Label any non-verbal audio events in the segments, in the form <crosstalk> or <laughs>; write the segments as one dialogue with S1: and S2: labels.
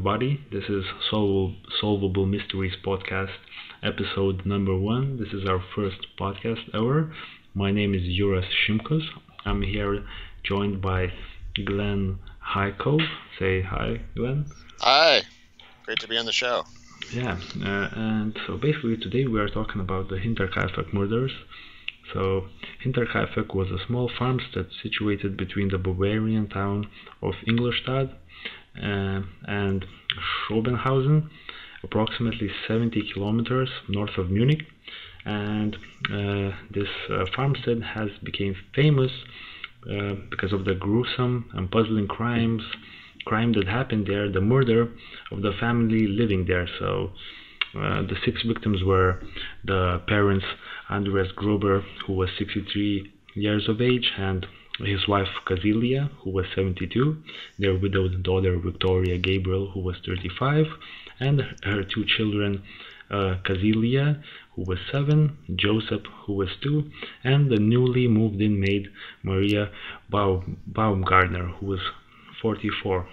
S1: everybody. This is Sol- Solvable Mysteries Podcast, episode number one. This is our first podcast ever. My name is Juras Shimkus. I'm here joined by Glenn Highcove. Say hi, Glenn.
S2: Hi. Great to be on the show.
S1: Yeah, uh, and so basically today we are talking about the Hinterkaifeck murders. So Hinterkaifeck was a small farmstead situated between the Bavarian town of Ingolstadt and Schrobenhausen, approximately 70 kilometers north of Munich. And uh, this uh, farmstead has become famous uh, because of the gruesome and puzzling crimes crime that happened there, the murder of the family living there. So uh, the six victims were the parents Andreas Gruber, who was 63 years of age, and his wife Kazilia, who was 72, their widowed daughter Victoria Gabriel, who was 35, and her two children uh, Kazilia, who was 7, Joseph, who was 2, and the newly moved in maid Maria Baumgartner, who was 44.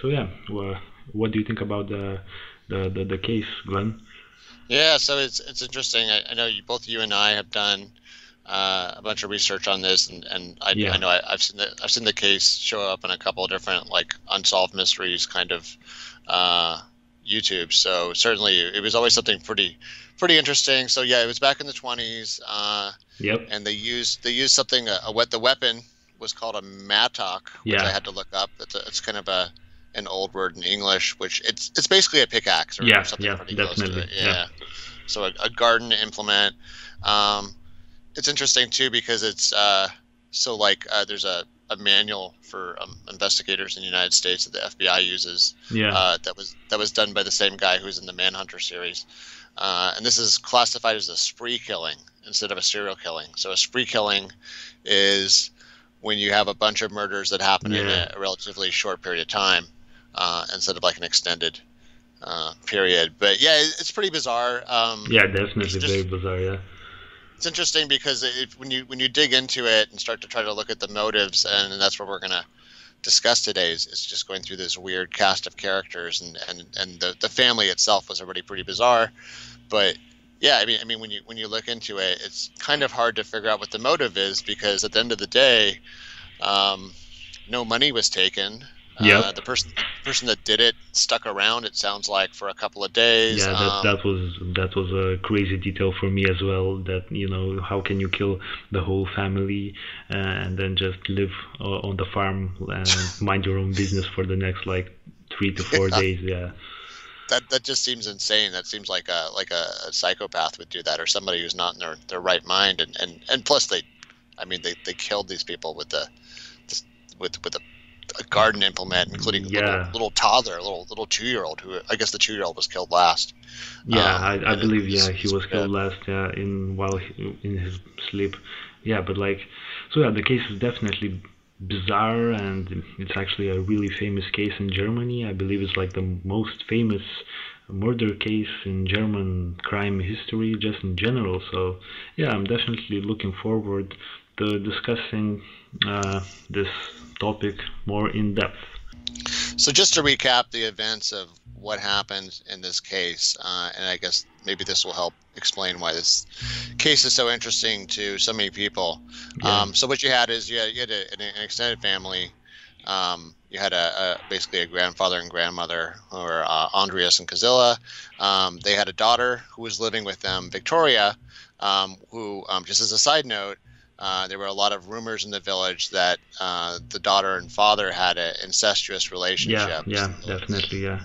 S1: So yeah, well, what do you think about the the, the, the case, Glenn?
S2: Yeah, so it's it's interesting. I, I know you, both you and I have done uh, a bunch of research on this, and, and I, yeah. I know I, have seen the I've seen the case show up in a couple of different like unsolved mysteries kind of uh, YouTube. So certainly it was always something pretty pretty interesting. So yeah, it was back in the 20s. Uh,
S1: yep.
S2: And they used they used something a, a the weapon was called a mattock, which yeah. I had to look up. It's a, it's kind of a an old word in English, which it's it's basically a pickaxe or
S1: yeah,
S2: something
S1: yeah,
S2: pretty
S1: definitely.
S2: close to it.
S1: Yeah. yeah.
S2: So a, a, garden implement. Um, it's interesting too because it's uh, so like uh, there's a, a manual for um, investigators in the United States that the FBI uses.
S1: Yeah.
S2: Uh, that was that was done by the same guy who's in the Mindhunter series, uh, and this is classified as a spree killing instead of a serial killing. So a spree killing is when you have a bunch of murders that happen yeah. in a, relatively short period of time uh, instead of like an extended uh, period. But yeah, it's pretty bizarre. Um,
S1: yeah, definitely very bizarre. Yeah.
S2: It's interesting because it, when you when you dig into it and start to try to look at the motives, and that's what we're gonna discuss today is, is just going through this weird cast of characters and and and the the family itself was already pretty bizarre, but yeah, I mean, I mean, when you when you look into it, it's kind of hard to figure out what the motive is because at the end of the day, um, no money was taken.
S1: Yeah.
S2: Uh, the person the person that did it stuck around. It sounds like for a couple of days.
S1: Yeah, that,
S2: um,
S1: that was that was a crazy detail for me as well. That you know how can you kill the whole family uh, and then just live uh, on the farm and <laughs> mind your own business for the next like three to four days. Yeah.
S2: That, that just seems insane. That seems like a like a, a psychopath would do that, or somebody who's not in their, their right mind. And, and, and plus, they, I mean, they, they killed these people with the, with with a a garden implement, including
S1: yeah.
S2: little, little toddler, little little two year old who I guess the two year old was killed last.
S1: Yeah, um, I, I believe yeah he was killed last yeah in while he, in his sleep. Yeah, but like so yeah the case is definitely bizarre and it's actually a really famous case in Germany. I believe it's like the most famous murder case in German crime history just in general. So yeah, I'm definitely looking forward to discussing this topic more in depth.
S2: So, just to recap the events of what happened in this case, uh, and I guess maybe this will help explain why this case is so interesting to so many people. Yeah. Um, so, what you had is you had, you had a, an extended family. Um, you had a, a, basically a grandfather and grandmother who were uh, Andreas and Kazilia. Um, they had a daughter who was living with them, Victoria, um, who, um, just as a side note, uh, there were a lot of rumors in the village that uh, the daughter and father had an incestuous relationship.
S1: Yeah, yeah, definitely, yeah.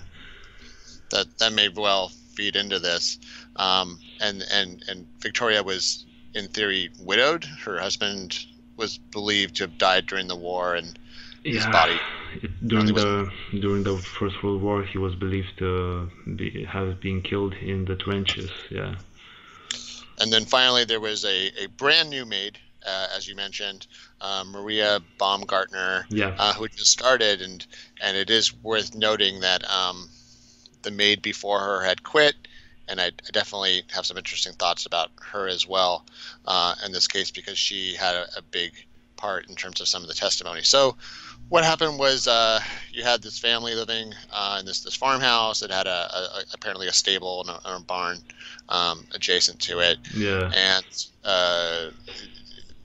S2: That that may well feed into this. Um, and and and Victoria was, in theory, widowed. Her husband was believed to have died during the war, and his
S1: yeah,
S2: body.
S1: During the during the First World War, he was believed to be, have been killed in the trenches. Yeah.
S2: And then finally, there was a, a brand new maid uh, as you mentioned, uh, Maria Baumgartner,
S1: yeah.
S2: uh, who just started, and and it is worth noting that um, the maid before her had quit, and I, I, definitely have some interesting thoughts about her as well uh, in this case because she had a, a big part in terms of some of the testimony. So, what happened was uh, you had this family living uh, in this this farmhouse that had a, a apparently a stable and a, and a barn um, adjacent to it.
S1: Yeah.
S2: And uh,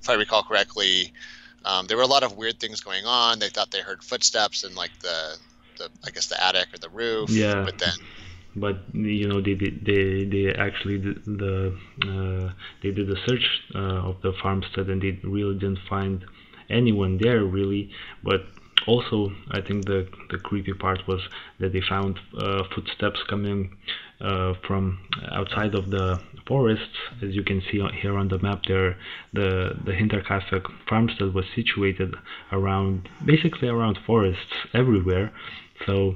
S2: if I recall correctly, um, there were a lot of weird things going on. They thought they heard footsteps in like the, the I guess the attic or the roof.
S1: Yeah.
S2: But then
S1: but you know they they they actually did the uh, they did a search uh, of the farmstead and they really didn't find anyone there really but also I think the the creepy part was that they found uh, footsteps coming uh, from outside of the forests as you can see here on the map there the the Hinterkaifeck farmstead was situated around basically around forests everywhere so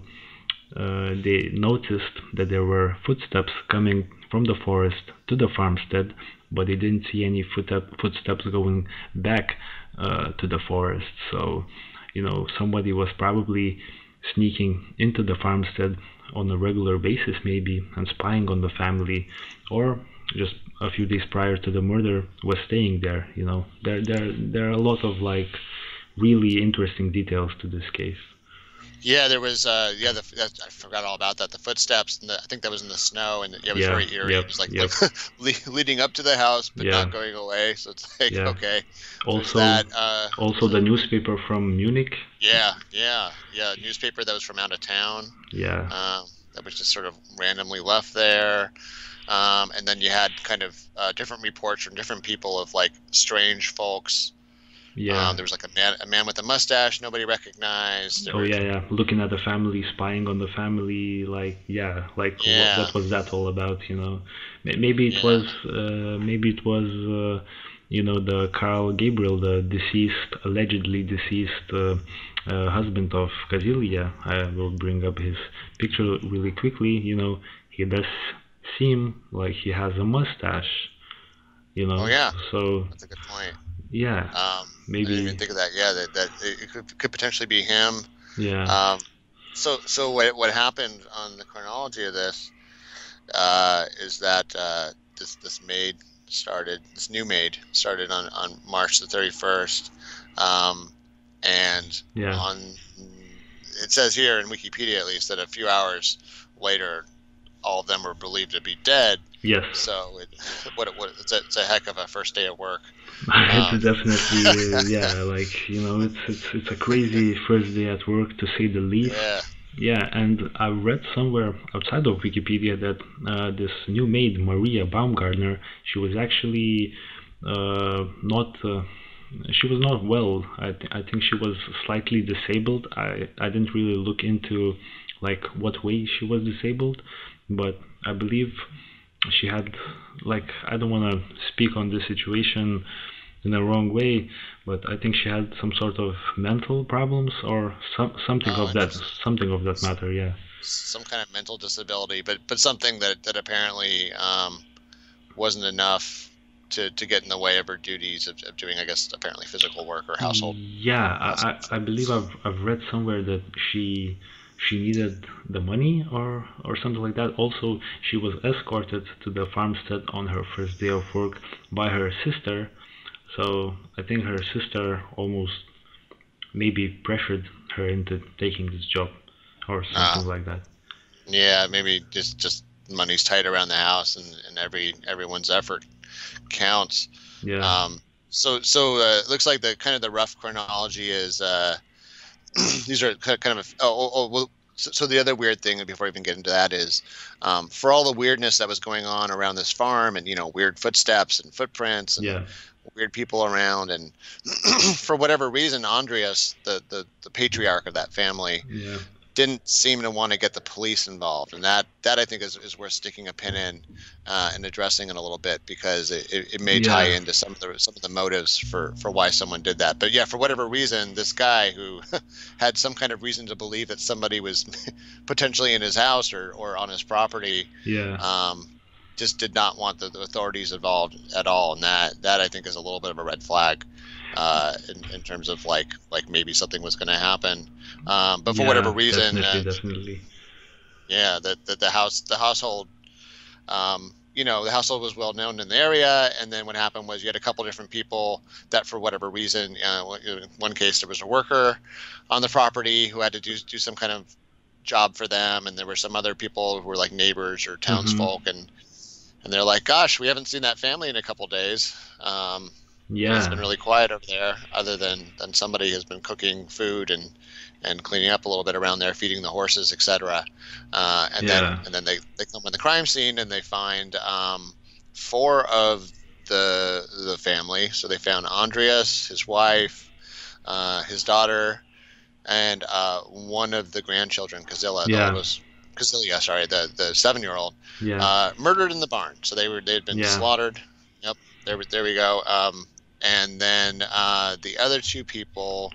S1: uh, they noticed that there were footsteps coming from the forest to the farmstead, but they didn't see any footsteps going back uh, to the forest. So, you know, somebody was probably sneaking into the farmstead on a regular basis, maybe, and spying on the family, or just a few days prior to the murder was staying there. You know, there there there are a lot of like really interesting details to this case.
S2: Yeah, there was. Uh, yeah, the, I forgot all about that. The footsteps, and the, I think that was in the snow, and yeah, it was
S1: Yeah,
S2: very eerie.
S1: yep,
S2: it was like,
S1: yep. <laughs>
S2: like leading up to the house, but
S1: Yeah.
S2: not going away. So it's like,
S1: Yeah.
S2: okay,
S1: Also,
S2: that. Uh,
S1: also the newspaper from Munich.
S2: yeah, yeah, yeah. Newspaper that was from out of town.
S1: Yeah,
S2: um, that was just sort of randomly left there. Um, and then you had kind of uh, different reports from different people of like strange folks.
S1: yeah.
S2: Um, there was like a man, a man with a mustache nobody recognized.
S1: Oh yeah, yeah. Looking at the family, spying on the family, like yeah, like
S2: Yeah.
S1: What, what was that all about? You know, maybe it
S2: Yeah.
S1: was, uh, maybe it was, uh, you know, the Carl Gabriel, the deceased, allegedly deceased uh, uh, husband of Kazilia. I will bring up his picture really quickly. You know, he does seem like he has a mustache. You know.
S2: Oh, yeah.
S1: So
S2: That's a good point.
S1: yeah,
S2: Um, I
S1: Maybe-
S2: didn't even think of that. Yeah, that, that it could, could potentially be him.
S1: yeah.
S2: Um, so, so what, what happened on the chronology of this uh, is that uh, this this maid started this new maid started on, on March the thirty first, um, and
S1: yeah.
S2: on it says here in Wikipedia at least that a few hours later, all of them were believed to be dead.
S1: Yes.
S2: So it <laughs> what, what it's, a, it's a heck of a first day of work. <laughs>
S1: it's
S2: Um,
S1: definitely <laughs> uh, yeah like you know it's, it's it's a crazy first day at work to say the least
S2: Yeah,
S1: yeah and i read somewhere outside of wikipedia that uh, this new maid maria baumgartner she was actually uh, not uh, she was not well I, th- I think she was slightly disabled I, I didn't really look into like what way she was disabled but i believe she had like I don't want to speak on this situation in a wrong way, but I think she had some sort of mental problems or some something
S2: Oh,
S1: of that something of that matter. Yeah,
S2: some kind of mental disability, but but something that that apparently um, wasn't enough to, to get in the way of her duties of, of doing, I guess, apparently physical work or household.
S1: Yeah, I, I, I believe I've I've read somewhere that she she needed the money or or something like that. Also, she was escorted to the farmstead on her first day of work by her sister. So I think her sister almost maybe pressured her into taking this job or something
S2: Ah.
S1: like that.
S2: Yeah, maybe just just money's tight around the house, and, and every everyone's effort counts.
S1: Yeah.
S2: Um, so so uh, it looks like the kind of the rough chronology is uh, <clears throat> these are kind of a, oh, oh, oh well. So, so the other weird thing before I even get into that is um, for all the weirdness that was going on around this farm and you know weird footsteps and footprints and
S1: yeah.
S2: weird people around and <clears throat> for whatever reason Andreas the, the the patriarch of that family
S1: Yeah.
S2: Didn't seem to want to get the police involved, and that that I think is, is worth sticking a pin in uh, and addressing it a little bit because it, it, it may tie into some of the some of the motives for for why someone did that. But yeah, for whatever reason, this guy who <laughs> had some kind of reason to believe that somebody was <laughs> potentially in his house or, or on his property,
S1: Yeah.
S2: um, just did not want the, the authorities involved at all, and that that I think is a little bit of a red flag. Uh, in, in terms of like like maybe something was going to happen, um, but for
S1: Yeah,
S2: whatever reason,
S1: definitely,
S2: uh,
S1: definitely.
S2: yeah, that that the house the household, um, you know the household was well known in the area and then what happened was you had a couple different people that for whatever reason uh, in one case there was a worker on the property who had to do do some kind of job for them and there were some other people who were like neighbors or townsfolk mm-hmm. and and they're like gosh we haven't seen that family in a couple days um,
S1: yeah
S2: it's been really quiet over there other than than somebody has been cooking food and and cleaning up a little bit around there, feeding the horses, etc. Uh, and yeah. then and then they, they come in the crime scene and they find um, four of the the family. So they found Andreas, his wife, uh, his daughter, and uh, one of the grandchildren, Kazilla.
S1: Yeah.
S2: Was, Kazilia, sorry, the the seven year old,
S1: yeah.
S2: uh, murdered in the barn. So they were they had been yeah. slaughtered. Yep, there there we go. Um, and then uh, the other two people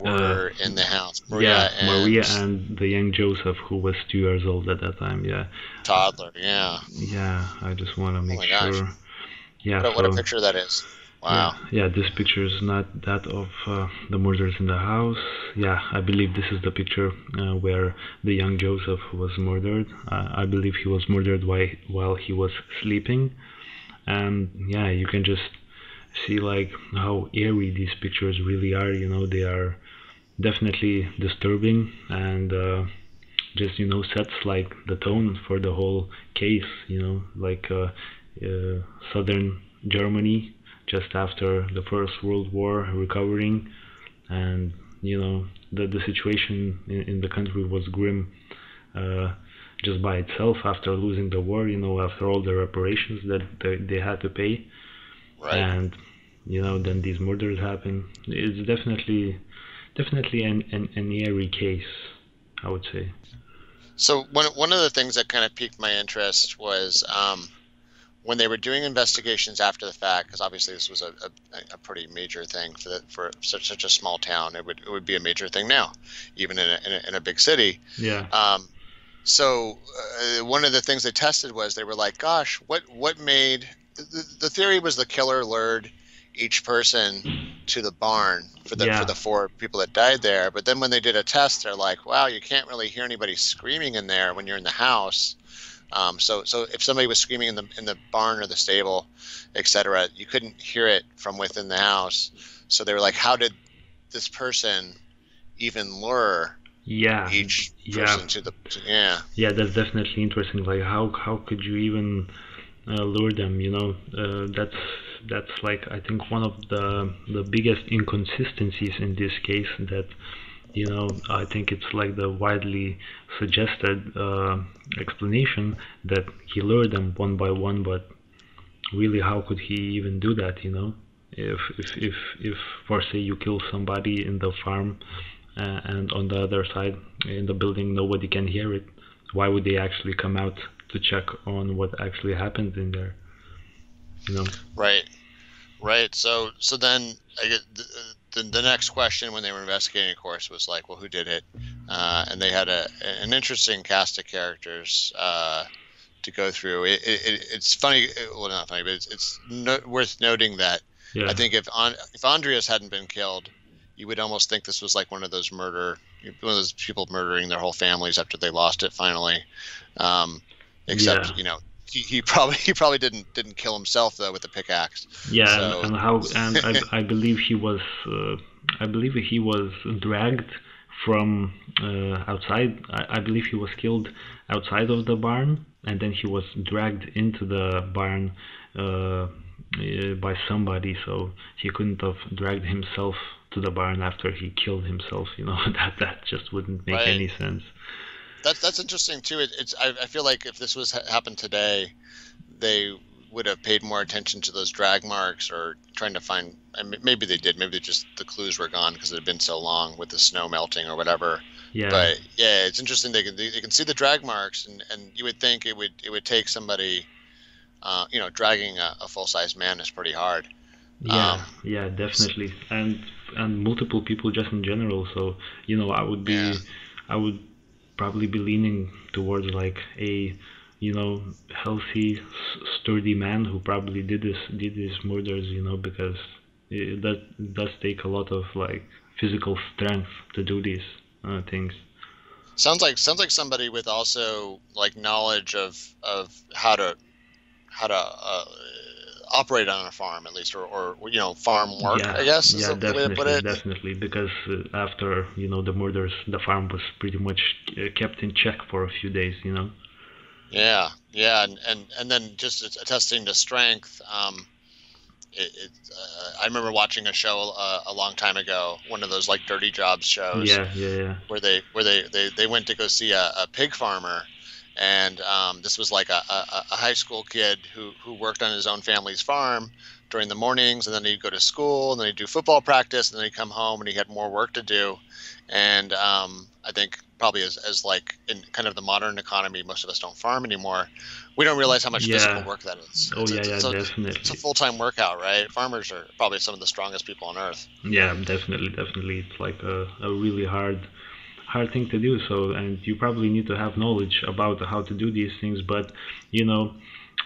S2: were uh, in the house. Maria
S1: yeah,
S2: and
S1: Maria and the young Joseph, who was two years old at that time. Yeah.
S2: Toddler. Yeah.
S1: Yeah, I just want to make
S2: oh
S1: sure.
S2: Gosh.
S1: Yeah.
S2: What,
S1: so,
S2: what, a picture that is. Wow.
S1: Yeah, yeah this picture is not that of uh, the murders in the house. Yeah, I believe this is the picture uh, where the young Joseph was murdered. Uh, I believe he was murdered while while he was sleeping, and yeah, you can just see like how eerie these pictures really are. You know, they are definitely disturbing and uh, just you know sets like the tone for the whole case you know like uh, uh, southern germany just after the first world war recovering and you know the, the situation in, in the country was grim uh, just by itself after losing the war you know after all the reparations that they, they had to pay
S2: right.
S1: and you know then these murders happen it's definitely definitely an, an, an eerie case, I would say.
S2: So one one of the things that kind of piqued my interest was um, when they were doing investigations after the fact, because obviously this was a, a, a, pretty major thing for the, for such such a small town. It would it would be a major thing now, even in a, in a, in a big city.
S1: Yeah.
S2: Um, so uh, one of the things they tested was they were like, "Gosh, what what made the, the theory was the killer lured each person to the barn for the
S1: yeah.
S2: for the four people that died there. But then when they did a test, they're like, "Wow, you can't really hear anybody screaming in there when you're in the house." Um, so so if somebody was screaming in the in the barn or the stable, etc., you couldn't hear it from within the house. So they were like, "How did this person even lure?"
S1: Yeah,
S2: each person
S1: yeah.
S2: to the to, yeah
S1: yeah that's definitely interesting like how how could you even uh, lure them you know uh, that's that's like I think one of the the biggest inconsistencies in this case that you know I think it's like the widely suggested uh, explanation that he lured them one by one but really how could he even do that you know? If if if, if for say you kill somebody in the farm uh, and on the other side in the building nobody can hear it why would they actually come out to check on what actually happened in there? You know?
S2: Right. Right. So so then I get the, the, next question when they were investigating of course was like well who did it uh, and they had a an interesting cast of characters uh, to go through it, it, it's funny well not funny but it's, it's no, worth noting that
S1: yeah.
S2: i think if on if andreas hadn't been killed you would almost think this was like one of those murder one of those people murdering their whole families after they lost it finally um, except
S1: yeah.
S2: you know he, he probably he probably didn't didn't kill himself though with the pickaxe.
S1: Yeah,
S2: so.
S1: and, and, how <laughs> and I, I believe he was uh, I believe he was dragged from uh, outside. I, I believe he was killed outside of the barn, and then he was dragged into the barn uh, uh by somebody. So he couldn't have dragged himself to the barn after he killed himself. You know <laughs> that that just wouldn't make
S2: right.
S1: any sense.
S2: That's that's interesting too. It, it's I, I feel like if this was happened today, they would have paid more attention to those drag marks or trying to find. maybe they did. Maybe just the clues were gone because it had been so long with the snow melting or whatever.
S1: Yeah.
S2: But yeah, it's interesting. They can they, they can see the drag marks, and, and you would think it would it would take somebody, uh, you know, dragging a, a full size man is pretty hard.
S1: Yeah, um, yeah, definitely, and and multiple people just in general. So you know, I would be,
S2: yeah.
S1: I would probably be leaning towards like a you know healthy sturdy man who probably did this did these murders you know because it, that does take a lot of like physical strength to do these uh, things.
S2: Sounds like sounds like somebody with also like knowledge of of how to how to uh, operate on a farm at least, or, or you know farm work.
S1: yeah
S2: I guess is
S1: yeah
S2: the way to put
S1: definitely
S2: it.
S1: definitely because uh, after you know the murders the farm was pretty much uh, kept in check for a few days you know
S2: Yeah, yeah, and and, and then just attesting to strength. Um, it, it, uh, I remember watching a show uh, a long time ago, one of those like dirty jobs shows,
S1: yeah yeah yeah
S2: where they where they, they, they went to go see a, a pig farmer, and um, this was like a, a, a high school kid who who worked on his own family's farm during the mornings, and then he'd go to school, and then he'd do football practice, and then he'd come home, and he had more work to do, and um, I think probably as, as like in kind of the modern economy, most of us don't farm anymore. We don't realize how much
S1: Yeah.
S2: physical work that is.
S1: oh
S2: It's-
S1: yeah
S2: it's,
S1: yeah
S2: it's a,
S1: definitely
S2: it's a full-time workout, right? Farmers are probably some of the strongest people on earth.
S1: Yeah, definitely, definitely. It's like a, a really hard hard thing to do. So, and you probably need to have knowledge about how to do these things. But you know,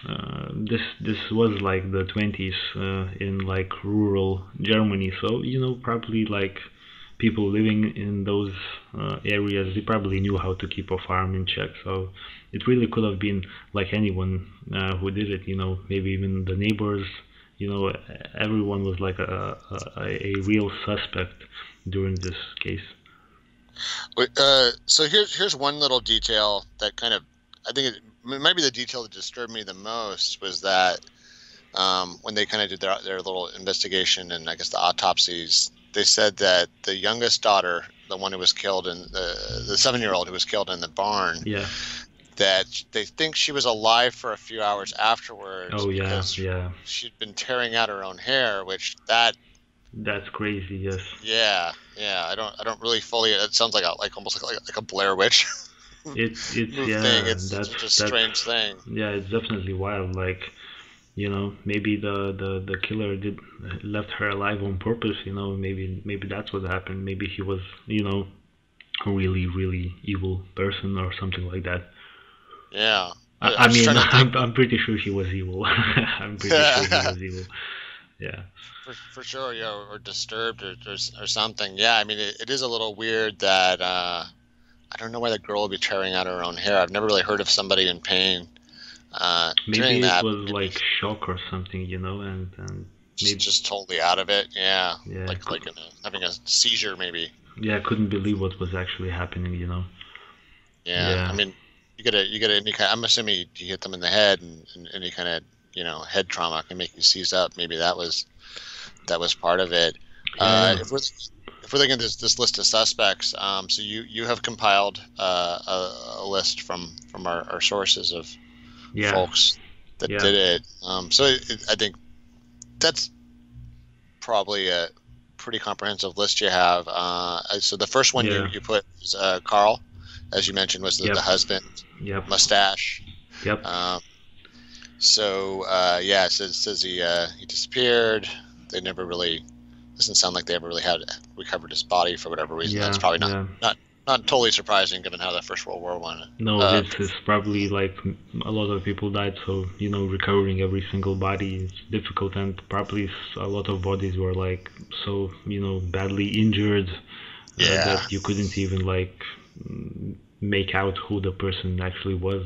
S1: uh, this this was like the 20s uh, in like rural Germany. So you know, probably like people living in those uh, areas, they probably knew how to keep a farm in check. So it really could have been like anyone uh, who did it. You know, maybe even the neighbors you know, everyone was like a, a, a real suspect during this case.
S2: Uh, so here's here's one little detail that kind of I think it, it might be the detail that disturbed me the most was that um, when they kind of did their their little investigation and I guess the autopsies, they said that the youngest daughter, the one who was killed in the the seven year old who was killed in the barn,
S1: Yeah.
S2: that they think she was alive for a few hours afterwards
S1: Oh yeah. Yeah.
S2: she'd been tearing out her own hair, which that
S1: That's crazy. Yes.
S2: yeah yeah I don't I don't really fully it sounds like a like almost like like a Blair Witch <laughs>
S1: It's it's <laughs> yeah.
S2: thing. It's,
S1: that's
S2: it's a strange thing.
S1: yeah. It's definitely wild. Like, you know, maybe the the the killer did left her alive on purpose. You know, maybe maybe that's what happened. Maybe he was you know a really really evil person or something like that.
S2: Yeah.
S1: I, I mean, <laughs> I'm, I'm pretty sure he was evil. I'm pretty sure he was evil. Yeah.
S2: For, for sure, yeah, or, or disturbed or, or, or something. Yeah, I mean, it, it is a little weird that uh, I don't know why the girl would be tearing out her own hair. I've never really heard of somebody in pain uh,
S1: Maybe it
S2: that.
S1: was like shock or something, you know, and and
S2: just,
S1: maybe
S2: just totally out of it. Yeah,
S1: yeah,
S2: like like a, having a seizure, maybe.
S1: yeah, I couldn't believe what was actually happening, you know.
S2: Yeah,
S1: Yeah.
S2: I mean, you get a you get any kind. I'm assuming you, you hit them in the head, and, and any kind of you know head trauma can make you seize up. Maybe that was that was part of it. Uh, if we're if we're looking at this this list of suspects, um, so you you have compiled uh, a, a list from from our, our sources of
S1: yeah,
S2: folks that
S1: Yeah.
S2: did it. Um, so it, it- I think that's probably a pretty comprehensive list you have. Uh, so the first one
S1: Yeah.
S2: you, you put is uh, Carl, as you mentioned, was the,
S1: Yep.
S2: the husband,
S1: yep,
S2: mustache.
S1: yep,
S2: Um, so uh, yeah, says, says he uh, he disappeared. They never really doesn't sound like they ever really had recovered his body for whatever reason.
S1: yeah,
S2: That's probably not
S1: yeah.
S2: not totally surprising given how the First World War went.
S1: No,
S2: Uh,
S1: this is probably like a lot of people died, so you know, recovering every single body is difficult, and probably a lot of bodies were like so you know badly injured uh, that you couldn't even like make out who the person actually was.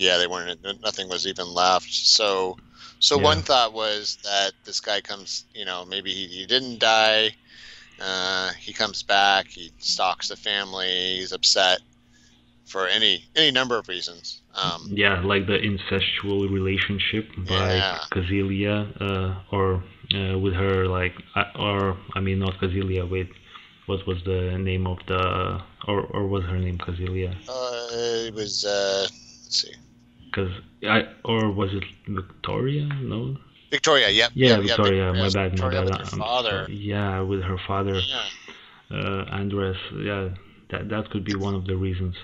S2: Yeah, they weren't. Nothing was even left. So, so
S1: Yeah.
S2: one thought was that this guy comes. You know, maybe he, he didn't die. Uh, he comes back. He stalks the family. He's upset for any any number of reasons. Um,
S1: Yeah, like the incestual relationship by
S2: Yeah.
S1: Cazilia, uh, or uh, with her, like, uh, or I mean, not Cazilia. Wait, what was the name of the, or or was her name Cazilia?
S2: uh, it was. Uh, let's see,
S1: Cause I, or was it Victoria? No.
S2: Victoria. Yep.
S1: Yeah,
S2: yep,
S1: Victoria. my
S2: Victoria's-
S1: bad, my bad.
S2: with her father.
S1: Yeah, with her father,
S2: Yeah.
S1: uh, Andres. Yeah, that that could be one of the reasons.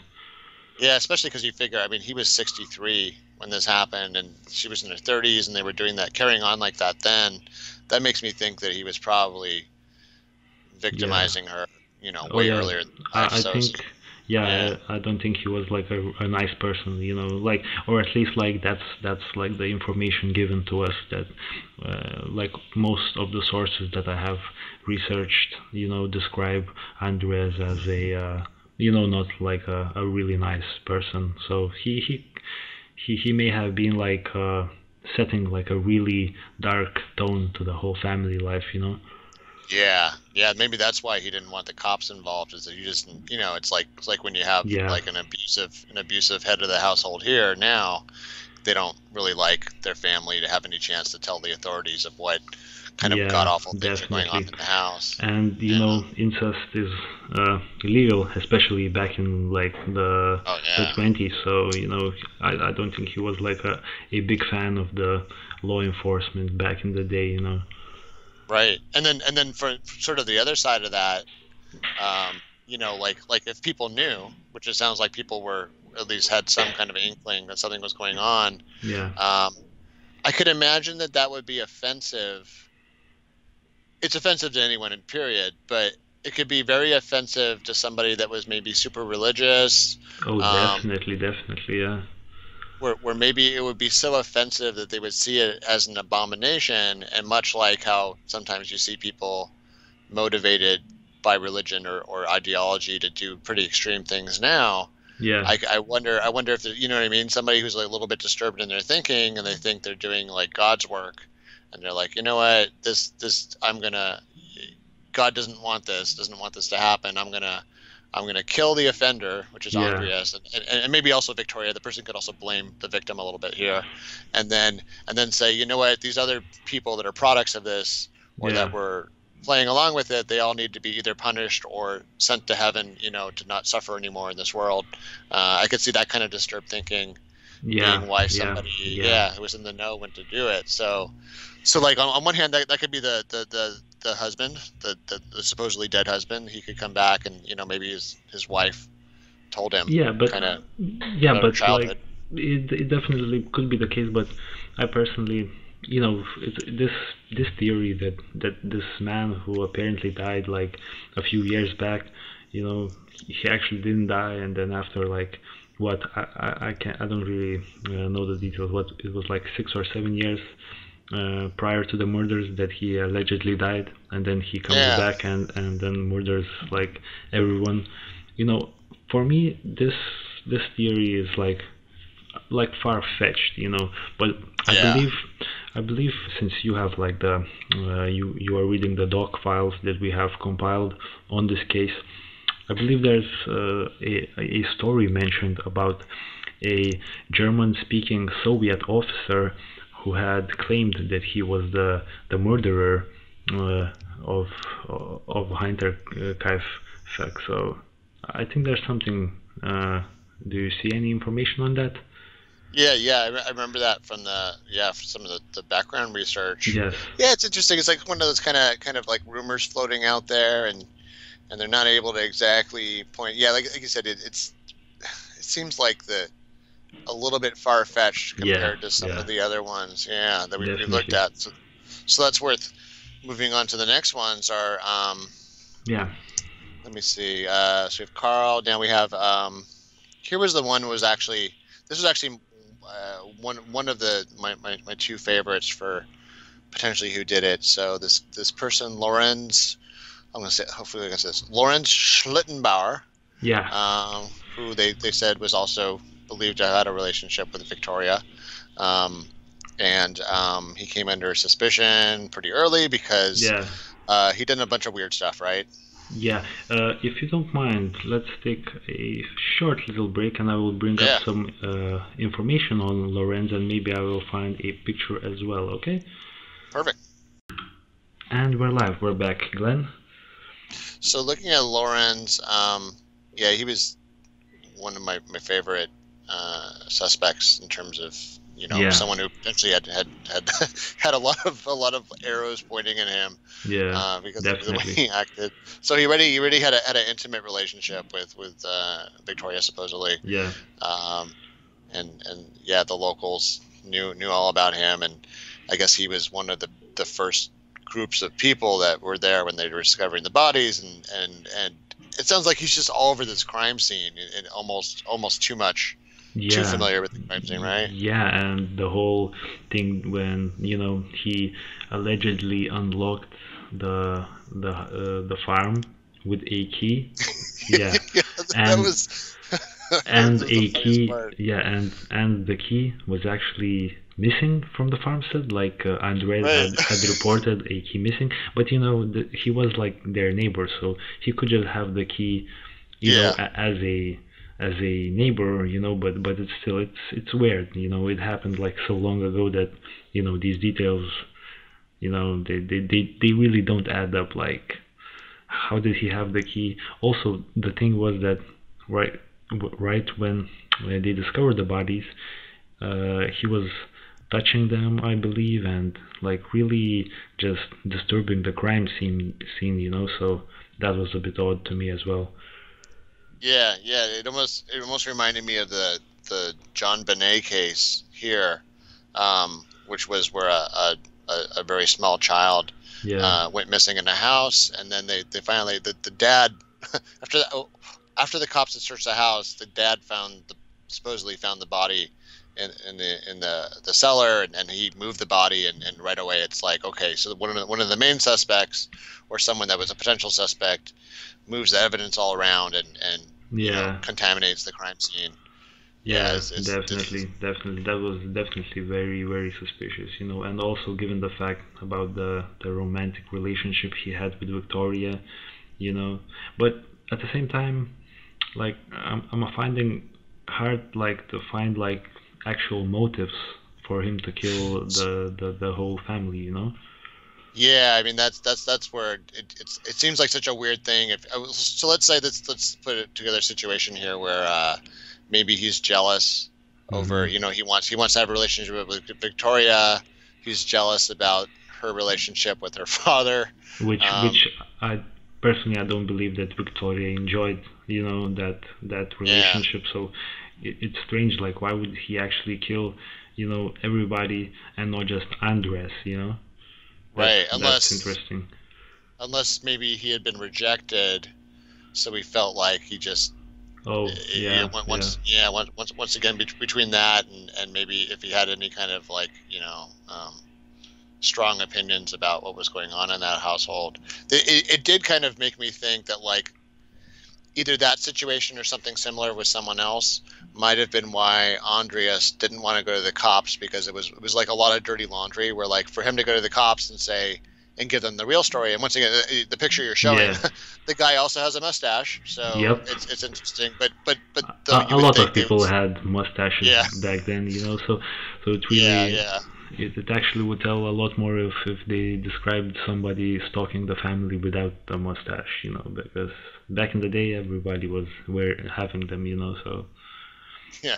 S2: Yeah, especially because you figure, I mean, he was 63 when this happened, and she was in her 30s, and they were doing that, carrying on like that then. That makes me think that he was probably victimizing her, you know,
S1: Oh,
S2: way
S1: yeah.
S2: earlier.
S1: I, I
S2: so
S1: think,
S2: it's-
S1: yeah. I, I don't think he was like a, a nice person, you know, like, or at least like that's that's like the information given to us that, uh, like most of the sources that I have researched, you know, describe Andres as a, uh, you know, not like a, a really nice person. So he he he he may have been like uh, setting like a really dark tone to the whole family life, you know.
S2: Yeah, yeah. Maybe that's why he didn't want the cops involved. Is that you just, you know, it's like it's like when you have
S1: Yeah.
S2: like an abusive an abusive head of the household here now, they don't really like their family to have any chance to tell the authorities of what kind of
S1: Yeah,
S2: god awful things are going on in the house.
S1: And you
S2: Yeah.
S1: know, incest is uh, illegal, especially back in like the
S2: Oh
S1: the
S2: yeah,
S1: 20s. So you know, I, I don't think he was like a, a big fan of the law enforcement back in the day. You know.
S2: Right. And then and then for sort of the other side of that, um, you know, like like if people knew, which it sounds like people were at least had some kind of inkling that something was going on.
S1: Yeah.
S2: Um, I could imagine that that would be offensive. It's offensive to anyone in period, but it could be very offensive to somebody that was maybe super religious,
S1: Oh,
S2: Um,
S1: definitely, definitely. Yeah.
S2: Where, where maybe it would be so offensive that they would see it as an abomination. And much like how sometimes you see people motivated by religion or, or ideology to do pretty extreme things now,
S1: Yeah.
S2: I, I wonder I wonder if you know what I mean somebody who's like a little bit disturbed in their thinking and they think they're doing like God's work and they're like you know what this this I'm gonna God doesn't want this doesn't want this to happen I'm gonna I'm gonna kill the offender which is
S1: Yeah.
S2: Andreas and, and, and maybe also Victoria the person could also blame the victim a little bit here and then and then say you know what these other people that are products of this or
S1: Yeah.
S2: that were playing along with it, they all need to be either punished or sent to heaven, you know, to not suffer anymore in this world. Uh, I could see that kind of disturbed thinking
S1: yeah.
S2: being why somebody,
S1: yeah.
S2: yeah. who was in the know went to do it. So, so like on, on one hand, that, that could be the the, the, the husband, the, the the supposedly dead husband. He could come back and you know maybe his his wife told him
S1: Yeah, but
S2: kind of
S1: yeah, but
S2: childhood.
S1: like it, it definitely could be the case. But I personally, you know, it's this this theory that that this man who apparently died like a few years back, you know, he actually didn't die, and then after like what I I, I can I don't really uh, know the details. What it was like six or seven years. Uh, prior to the murders that he allegedly died and then he comes
S2: Yeah.
S1: back and and then murders like everyone you know for me this this theory is like like far fetched you know but i
S2: Yeah.
S1: believe i believe since you have like the uh, you you are reading the doc files that we have compiled on this case i believe there's uh, a, a story mentioned about a german speaking soviet officer who had claimed that he was the the murderer uh, of of Heinter Kaif so I think there's something. Uh, do you see any information on that?
S2: yeah yeah I, re- I remember that from the yeah from some of the, the background research.
S1: Yes.
S2: Yeah, it's interesting. It's like one of those kind of kind of like rumors floating out there, and and they're not able to exactly point. Yeah, like, like you said, it, it's it seems like the a little bit far fetched
S1: Yeah,
S2: compared to some
S1: yeah.
S2: of the other ones. Yeah, that we, we looked at. So, so that's worth moving on to the next ones. Are um,
S1: Yeah.
S2: let me see. Uh, so we have Carl. Now we have um, here was the one was actually this was actually uh, one one of the my, my, my two favorites for potentially who did it. So this this person Lorenz, I'm gonna say hopefully I can say this Lorenz Schlittenbauer,
S1: Yeah.
S2: um, who they, they said was also believed I had a relationship with Victoria. Um, and um, he came under suspicion pretty early because
S1: yeah.
S2: uh, he did a bunch of weird stuff, right?
S1: Yeah. Uh, if you don't mind, let's take a short little break, and I will bring
S2: Yeah.
S1: up some uh, information on Lorenz, and maybe I will find a picture as well. Okay.
S2: Perfect.
S1: And we're live. We're back, Glenn.
S2: So looking at Lorenz, um, yeah, he was one of my, my favorite uh, suspects in terms of you know
S1: Yeah.
S2: someone who potentially had had had <laughs> had a lot of a lot of arrows pointing at him
S1: Yeah.
S2: uh, because of the way <laughs> he acted. So he already he already had a had an intimate relationship with with uh, Victoria supposedly,
S1: yeah.
S2: um, and and yeah, the locals knew knew all about him, and I guess he was one of the the first groups of people that were there when they were discovering the bodies, and and and it sounds like he's just all over this crime scene and, and almost almost too much
S1: Yeah.
S2: too familiar with the crime scene, right?
S1: Yeah, and the whole thing when you know he allegedly unlocked the the uh, the farm with a key. <laughs> Yeah,
S2: that
S1: And-
S2: was <laughs>
S1: and a key, yeah, and and the key was actually missing from the farmstead. Like uh, Andres right. had, had reported a key missing, but you know the, he was like their neighbor, so he could just have the key, you yeah. know, as a as a neighbor, you know. But but it's still it's it's weird, you know. It happened like so long ago that you know these details, you know, they they they, they really don't add up. Like how did he have the key? Also, the thing was that right right when when they discovered the bodies, uh, he was touching them, I believe, and like really just disturbing the crime scene scene, you know. So that was a bit odd to me as well.
S2: Yeah, yeah, it almost it almost reminded me of the the JonBenét case here, um, which was where a, a, a very small child yeah. uh, went missing in a house, and then they, they finally the, the dad <laughs> after that oh, after the cops had searched the house, the dad found the supposedly found the body in, in the in the, the cellar and, and he moved the body and, and right away it's like okay so one of the, one of the main suspects or someone that was a potential suspect moves the evidence all around and and yeah you know, contaminates the crime scene.
S1: Yeah, yeah it's, it's, definitely it's, definitely that was definitely very very suspicious you know and also given the fact about the the romantic relationship he had with victoria you know. But at the same time like i'm, I'm finding hard like to find like actual motives for him to kill the the, the whole family you know?
S2: Yeah i mean that's that's that's where it, it's it seems like such a weird thing. If uh, so let's say let's let's put it together a situation here where uh maybe he's jealous mm-hmm. over you know he wants he wants to have a relationship with victoria. He's jealous about her relationship with her <laughs> father.
S1: Which um, which i personally i don't believe that victoria enjoyed you know that that relationship. Yeah. so it, it's strange like why would he actually kill you know everybody and not just andres you know
S2: right unless
S1: that's interesting
S2: unless maybe he had been rejected so he felt like he just
S1: Oh, yeah.
S2: once, yeah. yeah, once, once, once again, between that and, and maybe if he had any kind of like, you know, um, strong opinions about what was going on in that household, it, it, it did kind of make me think that like either that situation or something similar with someone else might have been why Andreas didn't want to go to the cops because it was it was like a lot of dirty laundry where like for him to go to the cops and say and give them the real story. And once again, the, the picture you're showing, yeah. <laughs> the guy also has a mustache, so yep. it's, it's interesting. But but but
S1: the, a, a lot of people was, had mustaches yeah. back then, you know. So so it really yeah, yeah. It, it actually would tell a lot more if if they described somebody stalking the family without a mustache, you know, because back in the day everybody was wearing having them, you know. So
S2: yeah,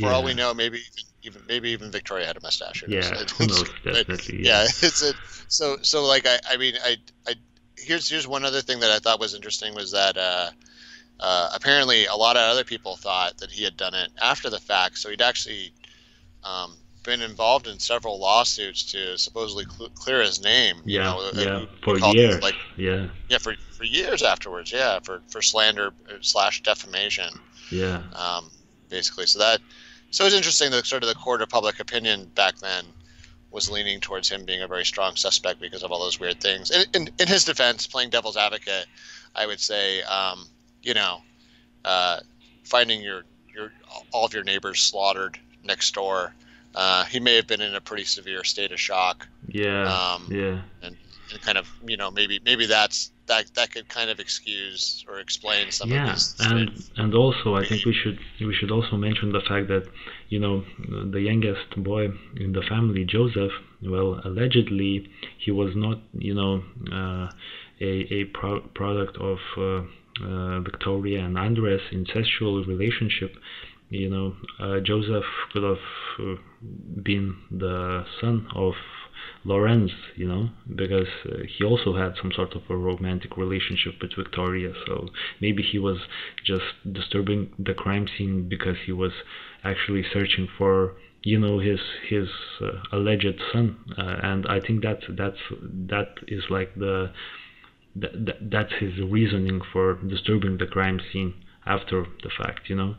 S2: for all we know, maybe even maybe even Victoria had a mustache.
S1: Yeah, who knows? Definitely.
S2: yeah. yeah, <laughs> it's a so so like I I mean I I here's here's one other thing that I thought was interesting was that uh, uh, apparently a lot of other people thought that he had done it after the fact. So he'd actually um, been involved in several lawsuits to supposedly cl- clear his name.
S1: Yeah,
S2: know,
S1: yeah, for years. Like, yeah,
S2: yeah, for, for years afterwards. Yeah, for for slander slash defamation.
S1: Yeah.
S2: Um, basically, so that so it's interesting that sort of the court of public opinion back then was leaning towards him being a very strong suspect because of all those weird things. In, in, in his defense, playing devil's advocate, I would say, um, you know, uh, finding your your all of your neighbors slaughtered next door, uh, he may have been in a pretty severe state of shock.
S1: Yeah. Um, yeah.
S2: And, kind of, you know, maybe maybe that's that that could kind of excuse or explain some
S1: yeah,
S2: of this.
S1: and and also I think we should we should also mention the fact that you know the youngest boy in the family, Joseph. Well, allegedly he was not you know uh, a a pro- product of uh, uh, Victoria and Andres incestual relationship. You know, uh, Joseph could have uh, been the son of Lorenz, you know, because uh, he also had some sort of a romantic relationship with Victoria. So maybe he was just disturbing the crime scene because he was actually searching for, you know, his his uh, alleged son. Uh, and I think that that's that is like the that, that's his reasoning for disturbing the crime scene after the fact, you know.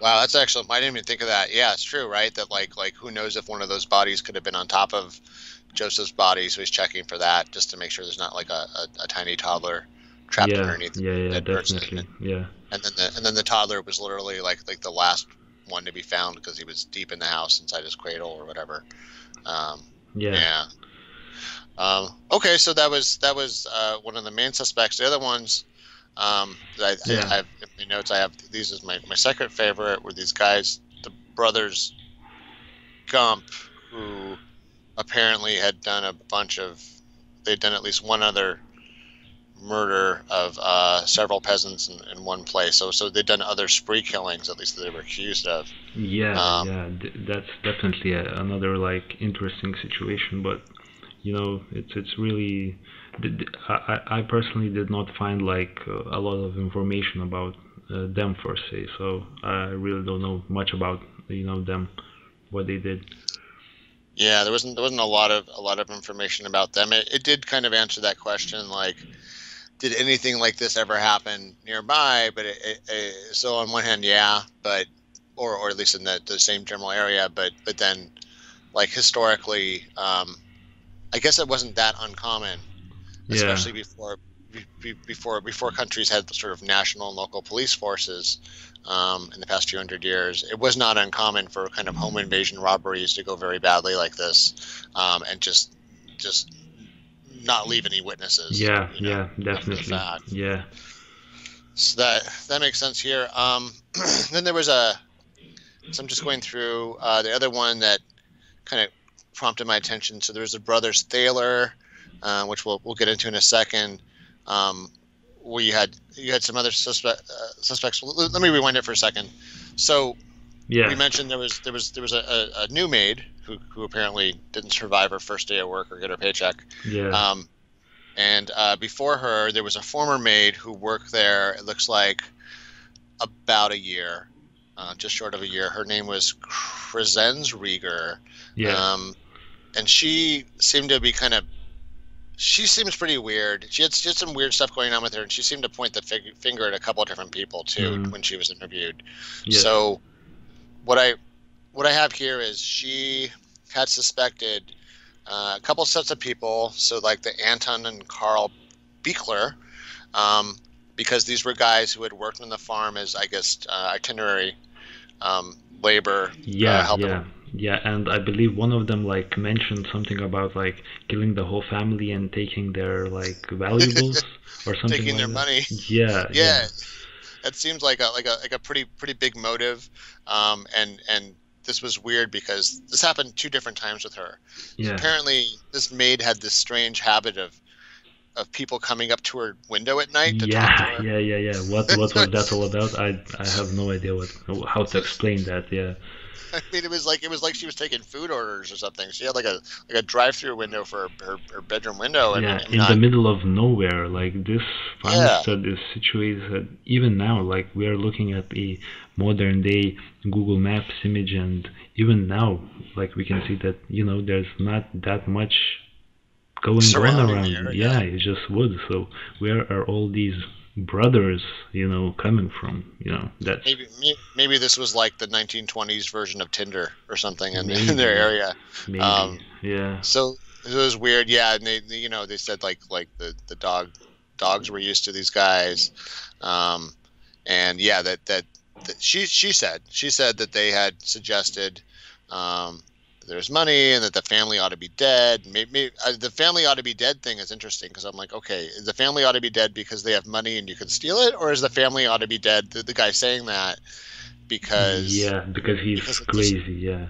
S2: Wow, that's excellent. I didn't even think of that. Yeah, it's true, right? That like like who knows if one of those bodies could have been on top of Joseph's body, so he's checking for that just to make sure there's not like a, a, a tiny toddler trapped
S1: yeah,
S2: underneath.
S1: yeah, yeah,
S2: that person.
S1: definitely, yeah,
S2: And then the and then the toddler was literally like like the last one to be found because he was deep in the house inside his cradle or whatever. Um,
S1: yeah,
S2: yeah. Um, okay, so that was that was uh, one of the main suspects. The other ones, um, I,
S1: Yeah.
S2: I, I have in my notes. I have these as my my second favorite were these guys, the brothers Gump, who apparently had done a bunch of. They'd done at least one other murder of uh, several peasants in, in one place. So so they'd done other spree killings, at least that they were accused of.
S1: yeah,
S2: Um,
S1: yeah. That's definitely a, another like interesting situation, but you know, it's it's really. I personally did not find like uh, a lot of information about uh, them per se, so I really don't know much about you know them, what they did.
S2: Yeah, there wasn't there wasn't a lot of a lot of information about them. It, it did kind of answer that question, like, did anything like this ever happen nearby? But it, it, it, so on one hand, yeah, but or or at least in the, the same general area, but but then, like historically, um, I guess it wasn't that uncommon,
S1: Yeah.
S2: especially before be- be- before before countries had sort of national and local police forces um, in the past few hundred years. It was not uncommon for kind of home invasion robberies to go very badly like this, um, and just just not leave any witnesses.
S1: Yeah,
S2: you know,
S1: yeah, definitely. Yeah,
S2: So that that makes sense here. Um, <clears throat> then there was a. So I'm just going through uh, the other one that kind of prompted my attention. So there's the brothers Thaler, uh, which we'll we'll get into in a second. Um, we had you had some other suspect, uh, suspects. Let me rewind it for a second. So
S1: yeah,
S2: we mentioned there was there was there was a, a, new maid who, who apparently didn't survive her first day at work or get her paycheck.
S1: yeah,
S2: Um, and uh, before her, there was a former maid who worked there. It looks like about a year, uh, just short of a year. Her name was Kreszenz Rieger,
S1: yeah,
S2: um, and she seemed to be kind of. She seems pretty weird. She had, she had some weird stuff going on with her, and she seemed to point the fig- finger at a couple of different people too
S1: Mhm.
S2: when she was interviewed.
S1: yeah,
S2: So, what I what I have here is she had suspected uh, a couple sets of people. So, like the Anton and Carl Bichler, um, because these were guys who had worked on the farm as, I guess, uh, itinerary um, labor.
S1: yeah,
S2: helping-
S1: yeah, yeah. And I believe one of them like mentioned something about like killing the whole family and taking their like <laughs> valuables or something
S2: Taking
S1: like
S2: their
S1: that.
S2: money.
S1: Yeah,
S2: Yeah, that seems like a like a like a pretty pretty big motive, um, and and this was weird because this happened two different times with her.
S1: yeah,
S2: apparently this maid had this strange habit of of people coming up to her window at night to talk to
S1: yeah,
S2: her.
S1: yeah, yeah, yeah. What what was that <laughs> all about? I I have no idea what how to explain that. Yeah, <laughs>
S2: I mean, it was like it was like she was taking food orders or something. She had like a like a drive-through window for her, her bedroom window. I
S1: yeah,
S2: I
S1: in
S2: mean,
S1: the middle of nowhere. Like this
S2: Yeah.
S1: farmstead is situated even now. Like we are looking at a modern day Google Maps image, and even now, like we can see that you know there's not that much going on around.
S2: the area.
S1: Yeah, it's just wood. So where are all these brothers, you know, coming from? You know, that's
S2: maybe maybe this was like the 1920s version of Tinder or something in, in their area.
S1: maybe.
S2: um,
S1: yeah,
S2: So it was weird. Yeah, and they, you know they said like like the the dog dogs were used to these guys, um, and yeah that that, that she she said she said that they had suggested. Um, that there's money and that the family ought to be dead. Maybe, uh, the family ought to be dead thing is interesting because I'm like, okay, the family ought to be dead because they have money and you can steal it, or is the family ought to be dead? The, the guy saying that because
S1: yeah, because he's
S2: because
S1: crazy. Yeah.